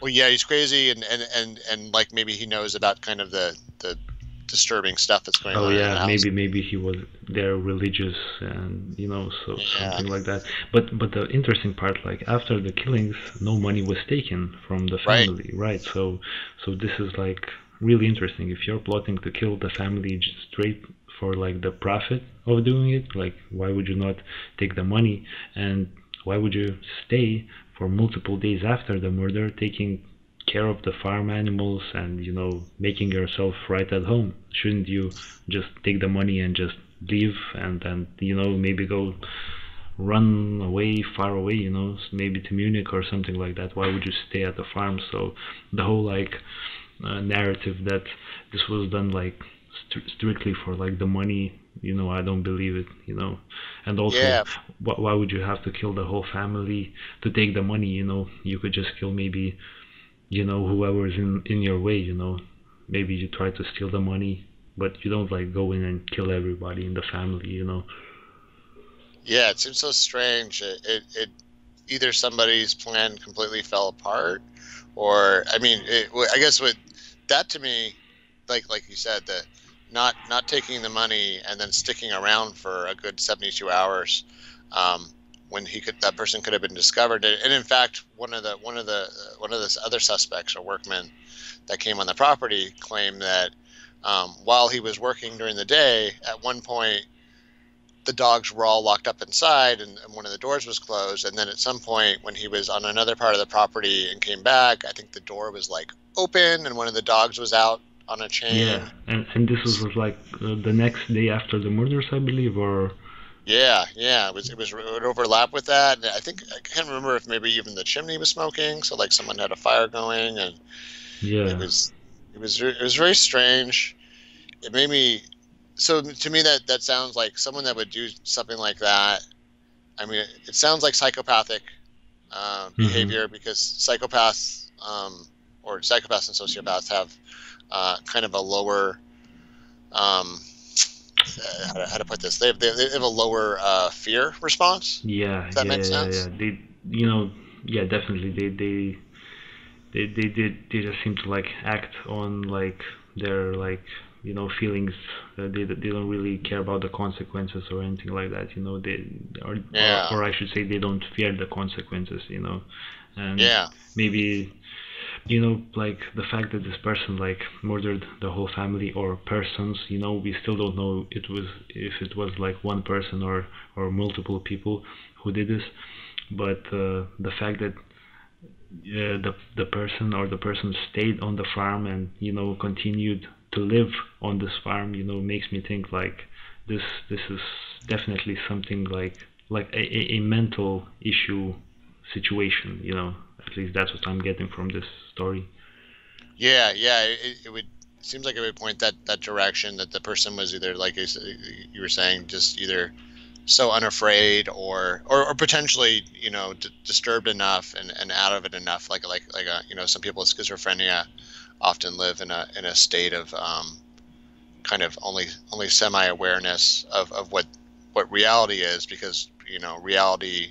S2: well, yeah, he's crazy, and, and, and, and like maybe he knows about kind of the, the disturbing stuff that's going
S1: Oh
S2: on. the
S1: yeah, maybe maybe he was there religious and you know so
S2: Yeah.
S1: something like that. But but the interesting part, like after the killings, no money was taken from the
S2: Right.
S1: family, right? So so this is like really interesting. If you're plotting to kill the family just straight for like the profit of doing it, like why would you not take the money and why would you stay for multiple days after the murder taking care of the farm animals and you know making yourself right at home. Shouldn't you just take the money and just leave and then you know maybe go run away far away you know maybe to munich or something like that? Why would you stay at the farm? So the whole like uh, narrative that this was done like st- strictly for like the money you know I don't believe it you know. And also
S2: Yeah.
S1: wh- why would you have to kill the whole family to take the money you know? You could just kill maybe you know whoever's in in your way you know maybe you try to steal the money but you don't like go in and kill everybody in the family you know
S2: Yeah, it seems so strange. It, it, it either somebody's plan completely fell apart, or I mean, it, I guess what that to me, like like you said, that not not taking the money and then sticking around for a good seventy two hours, um, when he could that person could have been discovered. And, in fact, one of the one of the one of the other suspects or workmen that came on the property claimed that um, while he was working during the day, at one point the dogs were all locked up inside and, and, one of the doors was closed and then at some point when he was on another part of the property and came back i think the door was like open and one of the dogs was out on a chain
S1: yeah and and this was like uh, the next day after the murders i believe or
S2: yeah yeah it was it was it would overlap with that and i think i can't remember if maybe even the chimney was smoking so like someone had a fire going and
S1: yeah
S2: it was it was it was very strange it made me so to me that that sounds like someone that would do something like that i mean it, sounds like psychopathic uh, behavior mm-hmm. because psychopaths um, or psychopaths and sociopaths have uh, kind of a lower um, uh, how, to, how, to, put this. They have, they have a lower uh, fear response.
S1: Yeah
S2: that
S1: yeah,
S2: makes sense?
S1: yeah. They you know yeah definitely. They they they they did they just seem to like act on like their like you know feelings. Uh, they, they don't really care about the consequences or anything like that you know. They or,
S2: yeah.
S1: or, or I should say they don't fear the consequences you know. And
S2: yeah.
S1: maybe you know like the fact that this person like murdered the whole family or persons? You know we still don't know it was if it was like one person or or multiple people who did this. But uh, the fact that uh, the the person or the person stayed on the farm and you know continued to live on this farm you know makes me think like this this is definitely something like like a, a, a mental issue situation you know. At least that's what i'm getting from this story.
S2: Yeah yeah it, it would seems like it would point that that direction that the person was either like you were saying just either so unafraid or or, or potentially you know d- disturbed enough and, and out of it enough like like like a, you know some people with schizophrenia often live in a in a state of um, kind of only only semi awareness of, of what what reality is because you know reality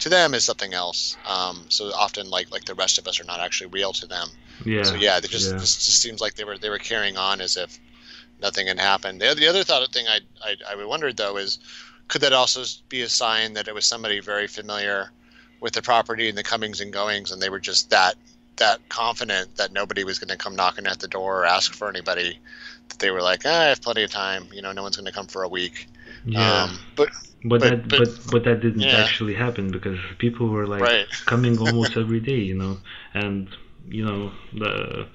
S2: to them is something else. Um, so often like like the rest of us are not actually real to them.
S1: Yeah.
S2: So yeah they just
S1: yeah.
S2: this just seems like they were they were carrying on as if nothing had happened. The, the other thought thing I, I i wondered though is could that also be a sign that it was somebody very familiar with the property and the comings and goings and they were just that that confident that nobody was going to come knocking at the door or ask for anybody? That they were like ah, i have plenty of time. You know no one's going to come for a week.
S1: Yeah.
S2: Um, but
S1: but,
S2: but-
S1: that
S2: but-
S1: but but that didn't
S2: yeah.
S1: actually happen because people were like
S2: Right.
S1: coming <laughs> almost every day you know and you know the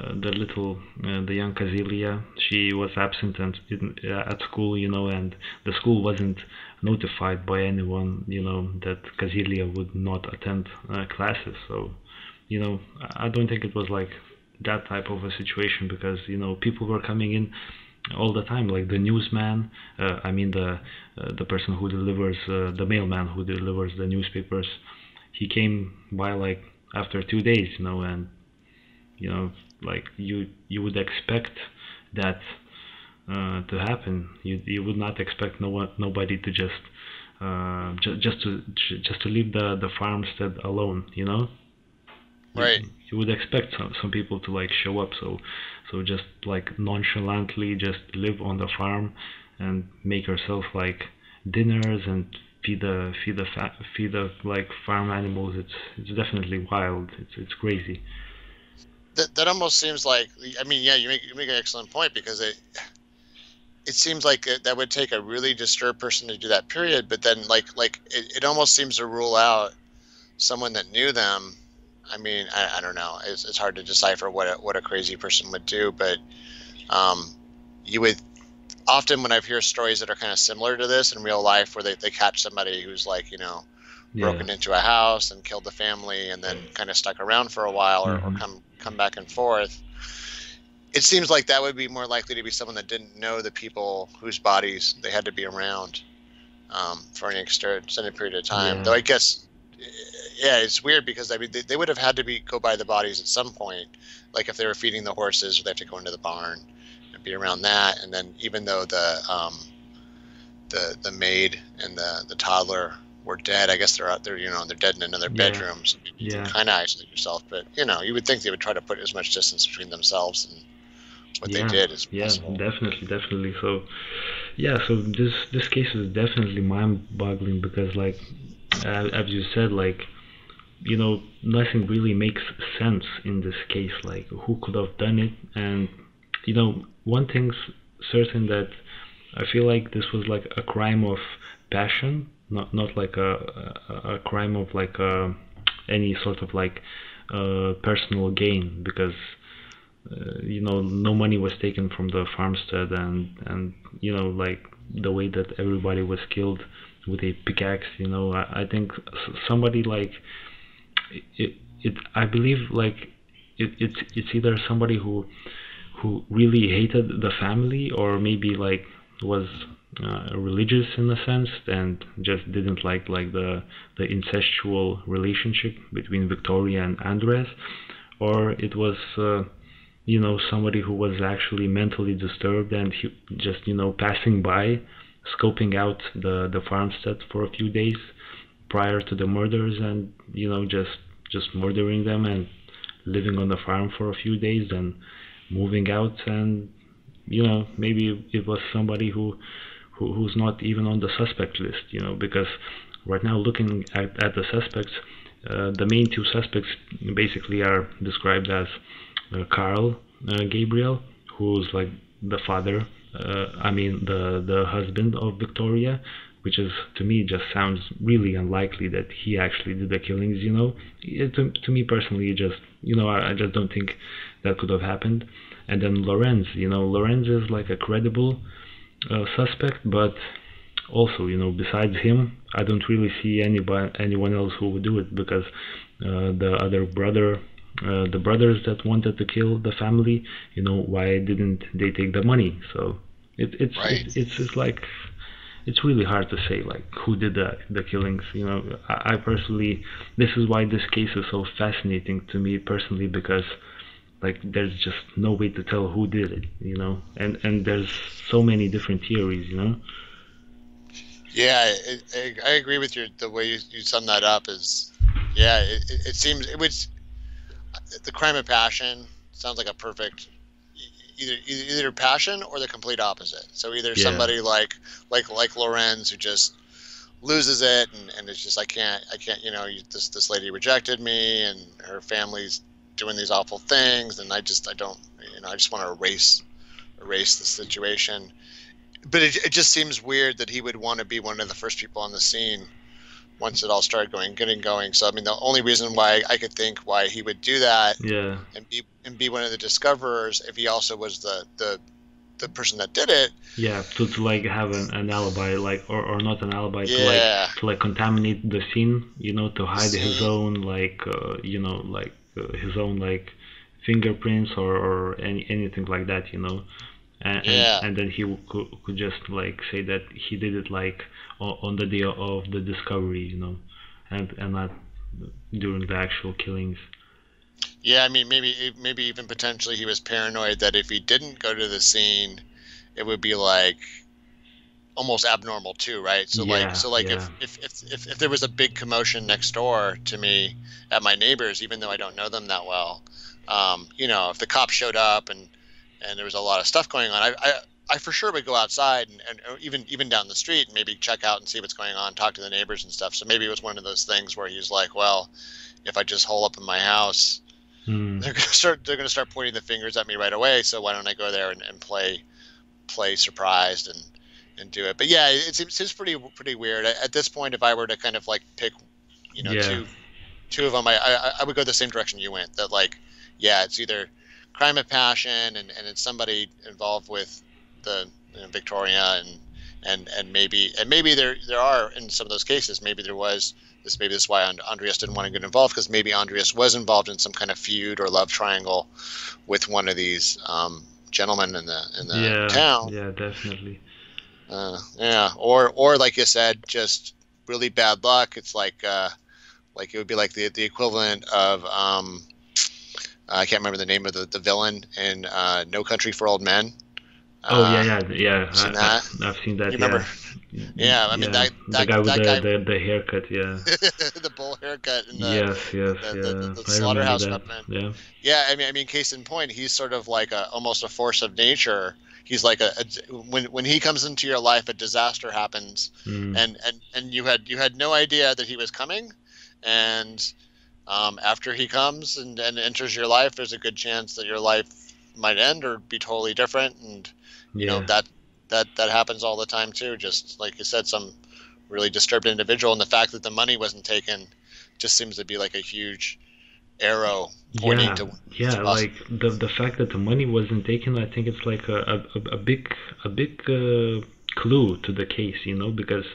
S1: uh, the little uh, the young Kazilia she was absent and in, uh, at school you know and the school wasn't notified by anyone you know that Kazilia would not attend uh, classes so you know I I don't think it was like that type of a situation because you know people were coming in all the time like the newsman uh, i mean the uh, the person who delivers uh, the mailman who delivers the newspapers. He came by like after two days you know and you know like you you would expect that uh, to happen. You you would not expect no one nobody to just uh, ju- just to just to leave the the farmstead alone you know? You-
S2: Right.
S1: you would expect some, some people to like show up. So so just like nonchalantly just live on the farm and make yourself like dinners and feed the feed the feed the like farm animals. It's it's definitely wild. It's it's crazy.
S2: That, that almost seems like i mean yeah you make, you make an excellent point because it it seems like it, that would take a really disturbed person to do that period but then like like it, it almost seems to rule out someone that knew them i mean i, I don't know it's, it's hard to decipher what a, what a crazy person would do but um, you would often when i've heard stories that are kind of similar to this in real life where they, they catch somebody who's like you know
S1: yeah
S2: broken into a house and killed the family and then kind of stuck around for a while or, or
S1: Mhm.
S2: come come back and forth it seems like that would be more likely to be someone that didn't know the people whose bodies they had to be around um, for an extended period of time.
S1: Yeah.
S2: Though I guess, yeah, it's weird because I mean they, they would have had to be go by the bodies at some point. Like if they were feeding the horses, or they have to go into the barn and be around that. And then even though the um, the the maid and the the toddler were dead, I guess they're out there. You know, they're dead in another
S1: Yeah.
S2: bedroom. So you
S1: Yeah.
S2: kind of isolate yourself. But you know, you would think they would try to put as much distance between themselves and what
S1: Yeah.
S2: they did as
S1: Yeah,
S2: possible.
S1: definitely, definitely. So, yeah, so this this case is definitely mind-boggling because, like, as you said, like, you know, nothing really makes sense in this case. Like, who could have done it? And you know, one thing's certain that I feel like this was like a crime of passion, not not like a a, a crime of like uh any sort of like uh, personal gain because uh, you know no money was taken from the farmstead and and you know like the way that everybody was killed with a pickaxe you know I, I think somebody like it, it I believe like it, it's it's either somebody who who really hated the family or maybe like was uh, religious in a sense and just didn't like like the the incestual relationship between Victoria and Andres. Or it was uh, you know somebody who was actually mentally disturbed and he just you know passing by scoping out the the farmstead for a few days prior to the murders and you know just just murdering them and living on the farm for a few days and moving out and you know maybe it was somebody who, who who's not even on the suspect list you know because right now looking at, at the suspects uh, the main two suspects basically are described as uh, Carl uh, Gabriel who's like the father uh, I mean the the husband of Victoria which is to me just sounds really unlikely that he actually did the killings you know? It, to, to me personally just you know I, I just don't think that could have happened. And then Lorenz you know Lorenz is like a credible uh, suspect but also you know besides him I don't really see anybody anyone else who would do it because uh, the other brother uh, the brothers that wanted to kill the family you know why didn't they take the money? So it, it's
S2: Right.
S1: it, it's just like it's really hard to say like who did the the killings you know I, I personally this is why this case is so fascinating to me personally because like there's just no way to tell who did it you know and and there's so many different theories you know
S2: Yeah, I, agree with your the way you, you sum that up. Is yeah, it, it, seems it would the crime of passion sounds like a perfect either either passion or the complete opposite. So either
S1: Yeah.
S2: somebody like like like Lorenz who just loses it and, and it's just I can't I can't you know you, this this lady rejected me and her family's doing these awful things and I just I don't you know I just want to erase erase the situation but it, it just seems weird that he would want to be one of the first people on the scene once it all started going getting going. So i mean the only reason why i could think why he would do that
S1: yeah.
S2: and be and be one of the discoverers if he also was the the the person that did it.
S1: Yeah to, to like have an, an alibi like or, or not an alibi to like to like contaminate the scene you know to hide his own like uh, you know like uh, his own like fingerprints or, or any anything like that you know? And,
S2: Yeah.
S1: and, and then he w- could, could just like say that he did it like on the day of the discovery you know and and not during the actual killings
S2: yeah i mean maybe maybe even potentially he was paranoid that if he didn't go to the scene it would be like almost abnormal too right so
S1: Yeah,
S2: like so like
S1: yeah.
S2: if, if, if if there was a big commotion next door to me at my neighbors even though i don't know them that well um, you know if the cops showed up and and there was a lot of stuff going on i i, I for sure would go outside and, and even even down the street and maybe check out and see what's going on talk to the neighbors and stuff so maybe it was one of those things where he's like well if i just hole up in my house
S1: Hmm.
S2: they're gonna start they're gonna start pointing the fingers at me right away. So why don't I go there and, and play play surprised and and do it? But yeah, it, seems seems pretty pretty weird. At at this point, if I were to kind of like pick, you know,
S1: Yeah.
S2: two two of them, I, I I would go the same direction you went. That like, yeah, it's either crime of passion and, and it's somebody involved with the you know, Victoria and and and maybe and maybe there there are in some of those cases maybe there was this maybe this is why Andreas didn't want to get involved because maybe Andreas was involved in some kind of feud or love triangle with one of these um, gentlemen in the in the
S1: yeah,
S2: town.
S1: Yeah, definitely.
S2: Uh, yeah, or or like you said, just really bad luck. It's like uh, like it would be like the the equivalent of um, I can't remember the name of the, the villain in uh, No Country for Old Men.
S1: Oh
S2: Uh,
S1: yeah, yeah, yeah.
S2: seen
S1: I,
S2: that?
S1: Have seen that.
S2: You remember?
S1: Yeah.
S2: Yeah, I mean, that-
S1: the guy with
S2: that
S1: the,
S2: guy-
S1: the the haircut. Yeah. <laughs>
S2: the bull haircut and the
S1: yes, yes,
S2: the-
S1: yeah.
S2: the- the slaughterhouse
S1: that.
S2: weapon.
S1: Yeah.
S2: Yeah, I mean, I mean, case in point, he's sort of like a almost a force of nature. He's like a, a when when he comes into your life, a disaster happens,
S1: Mm.
S2: and and and you had you had no idea that he was coming, and um, after he comes and, and enters your life, there's a good chance that your life might end or be totally different, and you
S1: yeah.
S2: know that that that happens all the time too. Just like you said, some really disturbed individual, and the fact that the money wasn't taken just seems to be like a huge arrow pointing
S1: yeah,
S2: to
S1: yeah,
S2: to
S1: like the the fact that the money wasn't taken, I think it's like a a, a big a big uh, clue to the case, you know, because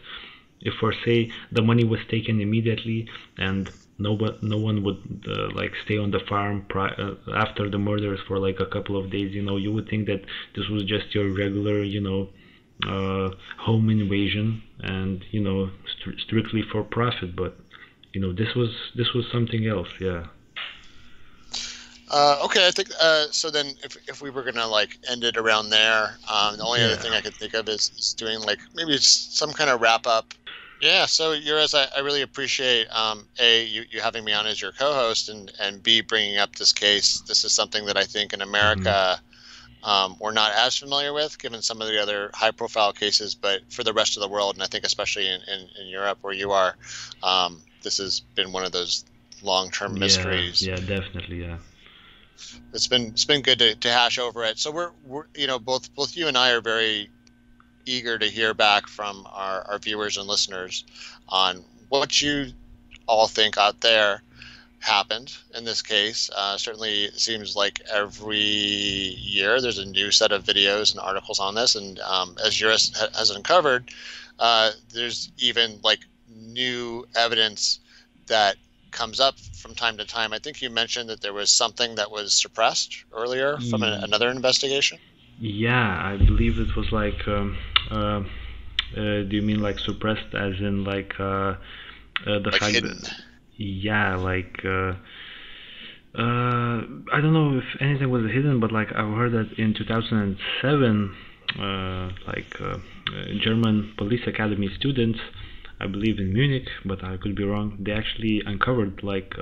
S1: if for say the money was taken immediately and no one no one would uh, like stay on the farm pri- uh, after the murders for like a couple of days, you know, you would think that this was just your regular, you know, uh, home invasion and you know str- strictly for profit, but you know this was this was something else, yeah.
S2: Uh, okay, I think uh, so. Then, if, if we were gonna like end it around there, um, the only other thing I could think of is, is doing like maybe some kind of wrap up. Yeah. So, Yuris, I, I really appreciate um, a you, you having me on as your co-host, and and b bringing up this case. This is something that I think in America. Um, we're not as familiar with, given some of the other high-profile cases, but for the rest of the world, and I think especially in, in, in Europe where you are, um, this has been one of those long-term mysteries
S1: Yeah, yeah, definitely, yeah.
S2: it's been it's been good to, to hash over it. So we're, we're you know both both you and I are very eager to hear back from our, our viewers and listeners on what you all think out there happened in this case. Uh, certainly, it seems like every year there's a new set of videos and articles on this, and um, as Juris ha- has uncovered, uh, there's even like new evidence that comes up from time to time. I think you mentioned that there was something that was suppressed earlier from
S1: Mm.
S2: another investigation.
S1: Yeah, I believe it was like. Um, uh, uh, do you mean like suppressed, as in like uh, uh, the
S2: Like
S1: fact
S2: hidden.
S1: that? Yeah, like. Uh, uh, I don't know if anything was hidden, but like I've heard that in 2007, uh, like German police academy students, I believe in Munich, but I could be wrong. They actually uncovered like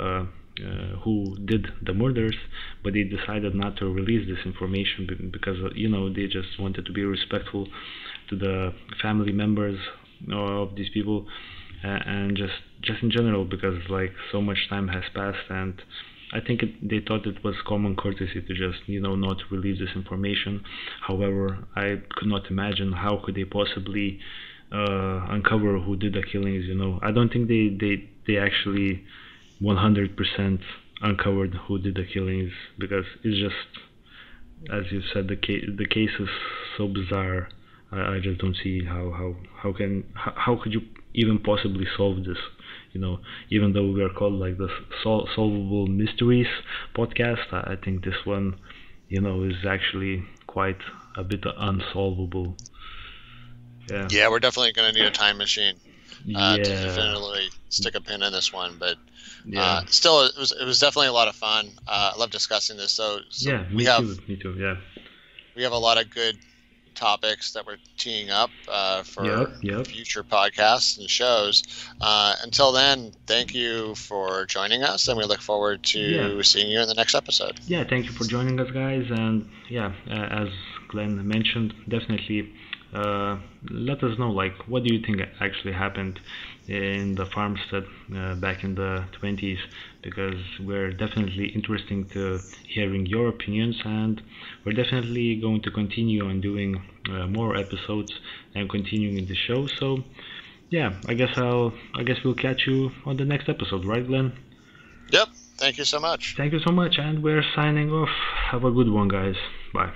S1: who did the murders, but they decided not to release this information because uh, you know they just wanted to be respectful to the family members uh, of these people uh, and just just in general because like so much time has passed and I think it, they thought it was common courtesy to just you know not release this information. However, I could not imagine how could they possibly uh, uncover who did the killings. You know, I don't think they they they actually 100% uncovered who did the killings because it's just as you said the case the case is so bizarre. I, I just don't see how how how can how, how could you even possibly solve this? You know even though we are called like the sol- solvable mysteries podcast I, I think this one you know is actually quite a bit unsolvable. Yeah.
S2: Yeah, we're definitely going to need a time machine uh, to
S1: yeah
S2: definitively stick a pin in this one. But
S1: yeah
S2: uh, still, it was it was definitely a lot of fun. Uh, I love discussing this. So, so
S1: yeah
S2: we have
S1: too me too yeah
S2: we have a lot of good topics that we're teeing up uh, for
S1: Yep, yep.
S2: future podcasts and shows. Uh, until then, thank you for joining us, and we look forward to
S1: Yeah.
S2: seeing you in the next episode.
S1: yeah thank you for joining us guys and yeah uh, as glenn mentioned definitely uh, let us know like what do you think actually happened in the farmstead uh, back in the 20s because we're definitely interesting to hearing your opinions and we're definitely going to continue on doing uh, more episodes and continuing the show so yeah i guess i'll i guess we'll catch you on the next episode right glenn
S2: Yep. Thank you so much.
S1: Thank you so much, and we're signing off. Have a good one, guys. Bye.